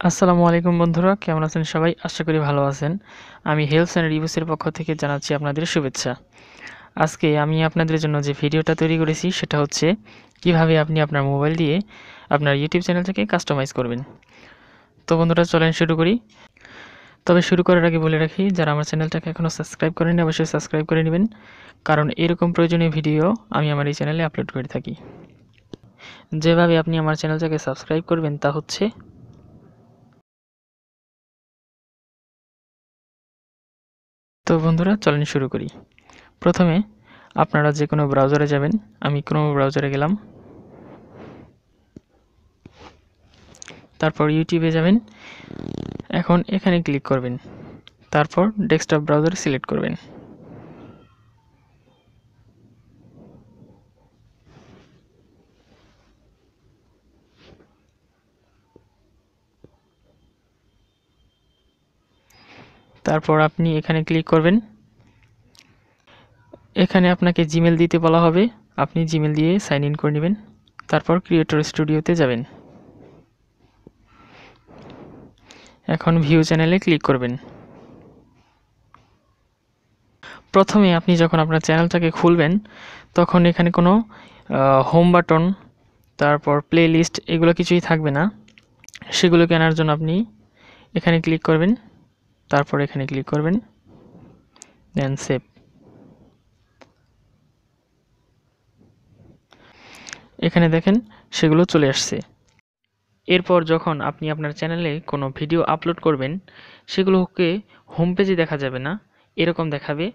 আসসালামু আলাইকুম বন্ধুরা, কেমন আছেন সবাই? আশা করি ভালো আছেন। আমি হেলথ অ্যান্ড রিভিউসের পক্ষ থেকে জানাচ্ছি আপনাদের শুভেচ্ছা। আজকে আমি আপনাদের জন্য যে ভিডিওটা তৈরি করেছি, সেটা হচ্ছে কীভাবে আপনি আপনার মোবাইল দিয়ে আপনার ইউটিউব চ্যানেলটাকে কাস্টমাইজ করবেন। তো বন্ধুরা, চলেন শুরু করি। তবে শুরু করার আগে বলে রাখি, যারা আমার চ্যানেলটাকে এখনও সাবস্ক্রাইব করেনি অবশ্যই সাবস্ক্রাইব করে নেবেন। কারণ এরকম প্রয়োজনীয় ভিডিও আমি আমার এই চ্যানেলে আপলোড করে থাকি। যেভাবে আপনি আমার চ্যানেলটাকে সাবস্ক্রাইব করবেন, তা হচ্ছে তো বন্ধুরা, চলেন শুরু করি। প্রথমে আপনারা যে কোনো ব্রাউজারে যাবেন। আমি কোনো ব্রাউজারে গেলাম। তারপর ইউটিউবে যাবেন। এখন এখানে ক্লিক করবেন। তারপর ডেস্কটপ ব্রাউজার সিলেক্ট করবেন। তারপর আপনি এখানে ক্লিক করবেন। এখানে আপনাকে জিমেল দিতে বলা হবে। আপনি জিমেল দিয়ে সাইন ইন করে নেবেন। তারপর ক্রিয়েটর স্টুডিওতে যাবেন। এখন ভিউ চ্যানেলে ক্লিক করবেন। প্রথমে আপনি যখন আপনার চ্যানেলটাকে খুলবেন, তখন এখানে কোনো হোম বাটন তারপর প্লে লিস্ট এগুলো কিছুই থাকবে না। সেগুলো কেনার জন্য আপনি এখানে ক্লিক করবেন। তারপর এখানে ক্লিক করবেন দেন সেভ এখানে দেখেন সেগুলো চলে আসছে। এরপর যখন আপনি আপনার চ্যানেলে কোনো ভিডিও আপলোড করবেন, সেগুলোকে হোম পেজে দেখা যাবে না, এরকম দেখাবে।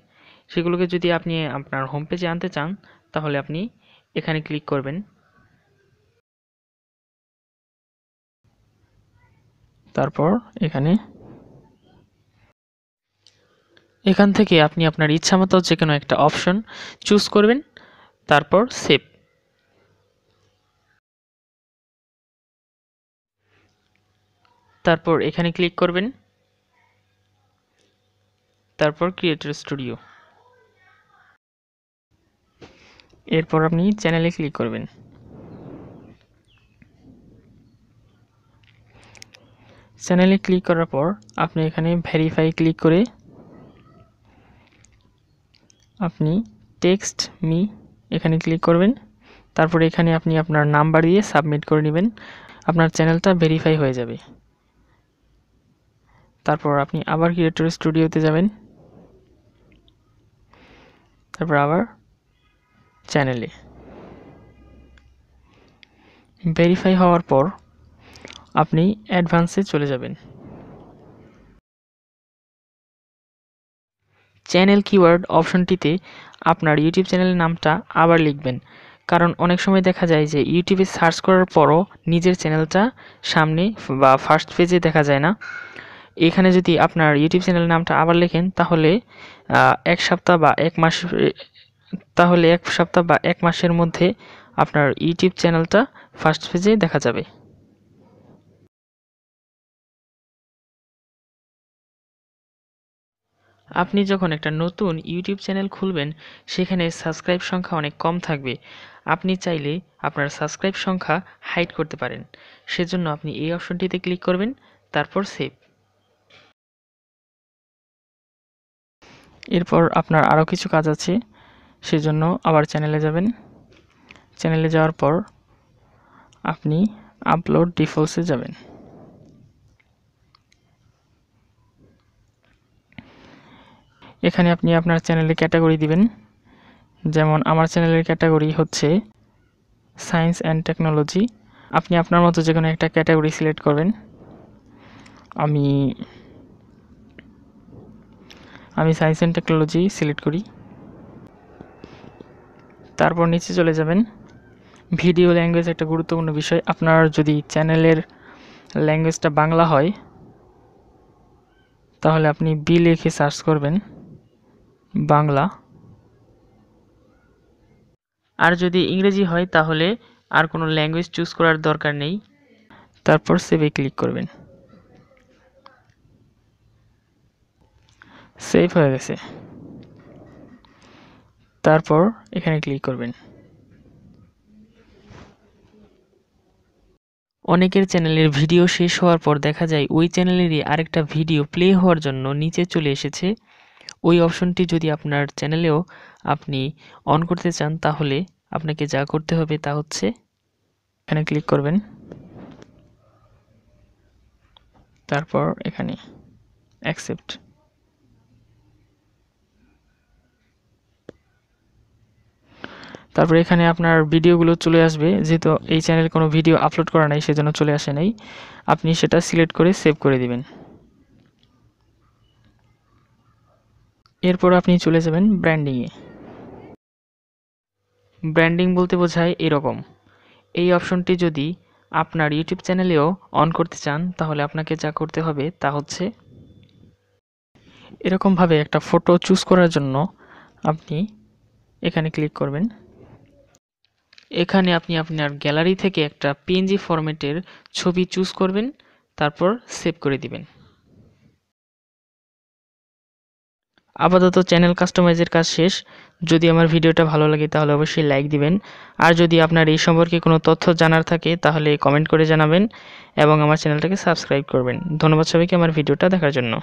সেগুলোকে যদি আপনি আপনার হোম পেজে আনতে চান, তাহলে আপনি এখানে ক্লিক করবেন। তারপর এখানে এখান থেকে আপনি আপনার ইচ্ছামতো যে কোনো একটা অপশন চুজ করবেন, তারপর সেভ। তারপর এখানে ক্লিক করবেন। তারপর ক্রিয়েটর স্টুডিও এরপর আপনি চ্যানেলে ক্লিক করবেন। চ্যানেলে ক্লিক করার পর আপনি এখানে ভেরিফাই ক্লিক করে আপনি টেক্সট মি এখানে ক্লিক করবেন। তারপর এখানে আপনি আপনার নাম্বার দিয়ে সাবমিট করে নেবেন। আপনার চ্যানেলটা ভেরিফাই হয়ে যাবে। তারপর আপনি আবার ক্রিয়েটর স্টুডিওতে যাবেন। তারপর আবার চ্যানেলে ভেরিফাই হওয়ার পর আপনি অ্যাডভান্সে চলে যাবেন। চ্যানেল কিওয়ার্ড অপশনটিতে আপনার ইউটিউব চ্যানেলের নামটা আবার লিখবেন। কারণ অনেক সময় দেখা যায় যে ইউটিউবে সার্চ করার পরও নিজের চ্যানেলটা সামনে বা ফার্স্ট পেজে দেখা যায় না। এখানে যদি আপনার ইউটিউব চ্যানেলের নামটা আবার লেখেন, তাহলে এক সপ্তাহ বা এক মাস, তাহলে এক সপ্তাহ বা এক মাসের মধ্যে আপনার ইউটিউব চ্যানেলটা ফার্স্ট পেজে দেখা যাবে। আপনি যখন একটা নতুন ইউটিউব চ্যানেল খুলবেন, সেখানে সাবস্ক্রাইব সংখ্যা অনেক কম থাকবে। আপনি চাইলে আপনার সাবস্ক্রাইব সংখ্যা হাইড করতে পারেন। সেজন্য আপনি এই অপশনটিতে ক্লিক করবেন, তারপর সেভ। এরপর আপনার আরও কিছু কাজ আছে, সেজন্য আবার চ্যানেলে যাবেন। চ্যানেলে যাওয়ার পর আপনি আপলোড ডিফল্টসে যাবেন। এখানে আপনি আপনার চ্যানেলের ক্যাটাগরি দিবেন। যেমন আমার চ্যানেলের ক্যাটাগরি হচ্ছে সায়েন্স অ্যান্ড টেকনোলজি। আপনি আপনার মতো যে কোনো একটা ক্যাটাগরি সিলেক্ট করবেন। আমি আমি সায়েন্স অ্যান্ড টেকনোলজি সিলেক্ট করি। তারপর নিচে চলে যাবেন। ভিডিও ল্যাঙ্গুয়েজ একটা গুরুত্বপূর্ণ বিষয়। আপনার যদি চ্যানেলের ল্যাঙ্গুয়েজটা বাংলা হয়, তাহলে আপনি বি লিখে সার্চ করবেন। বাংলা। আর যদি ইংরেজি হয় তাহলে আর কোনো ল্যাঙ্গুয়েজ চুজ করার দরকার নেই। তারপর সেভে ক্লিক করবেন। সেভ হয়ে গেছে। তারপর এখানে ক্লিক করবেন। অনেকের চ্যানেলের ভিডিও শেষ হওয়ার পর দেখা যায় ওই চ্যানেলেরই আরেকটা ভিডিও প্লে হওয়ার জন্য নিচে চলে এসেছে। ওই অপশনটি যদি আপনার চ্যানেলেও আপনি অন করতে চান, তাহলে আপনাকে যা করতে হবে তা হচ্ছে এখানে ক্লিক করবেন। তারপর এখানে অ্যাকসেপ্ট তারপর এখানে আপনার ভিডিওগুলো চলে আসবে, যেহেতু এই চ্যানেলে কোনো ভিডিও আপলোড করা নাই, সেজন্য চলে আসে নাই। আপনি সেটা সিলেক্ট করে সেভ করে দিবেন। এরপর আপনি চলে যাবেন ব্র্যান্ডিংয়ে ব্র্যান্ডিং বলতে বোঝায় এরকম। এই অপশনটি যদি আপনার ইউটিউব চ্যানেলেও অন করতে চান, তাহলে আপনাকে যা করতে হবে তা হচ্ছে এরকমভাবে একটা ফটো চুজ করার জন্য আপনি এখানে ক্লিক করবেন। এখানে আপনি আপনার গ্যালারি থেকে একটা পিএনজি ফরম্যাটের ছবি চুজ করবেন, তারপর সেভ করে দিবেন। আপাতত চ্যানেল কাস্টমাইজের কাজ শেষ। যদি আমার ভিডিওটা ভালো লাগে তাহলে অবশ্যই লাইক দিবেন। আর যদি আপনার এই সম্পর্কে কোনো তথ্য জানার থাকে তাহলে কমেন্ট করে জানাবেন এবং আমার চ্যানেলটাকে সাবস্ক্রাইব করবেন। ধন্যবাদ সবাইকে আমার ভিডিওটা দেখার জন্য।